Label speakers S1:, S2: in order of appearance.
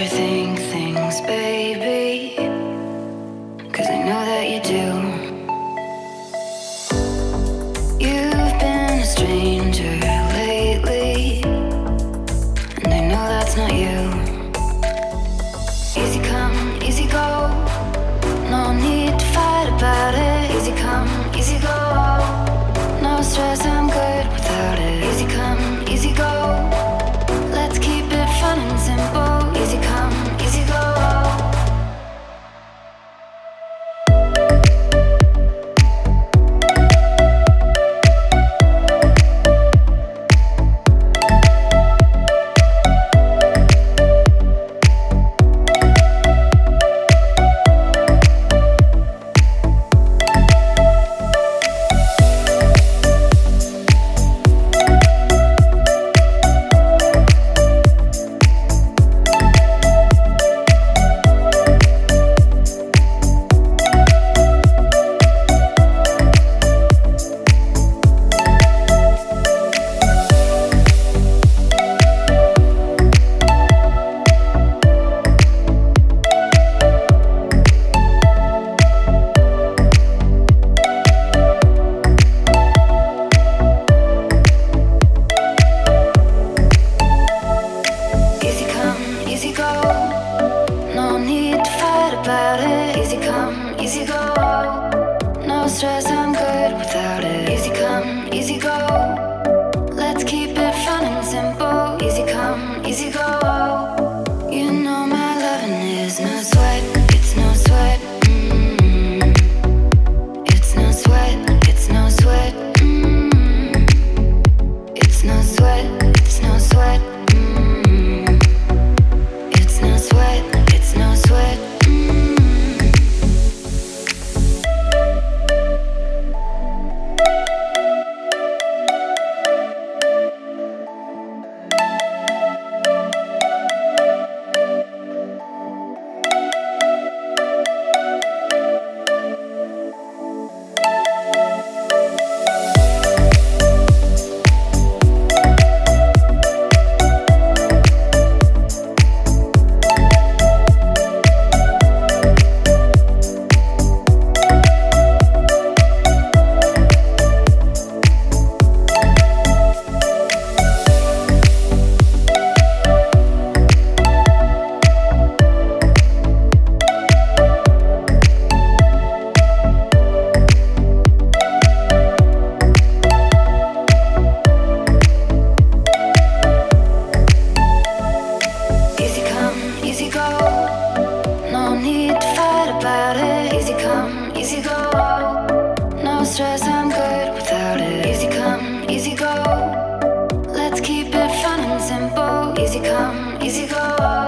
S1: overthink things, baby. No need to fight about it. Easy come, easy go. No stress, I'm good with that. easy go. No stress, I'm good without it. Easy come, easy go. Let's keep it fun and simple. Easy come, easy go.